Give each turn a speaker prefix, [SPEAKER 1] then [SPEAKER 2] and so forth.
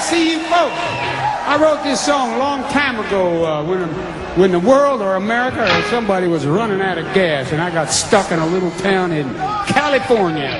[SPEAKER 1] see you folks. I wrote this song a long time ago uh, when, when the world or America or somebody was running out of gas, and I got stuck in a little town in California.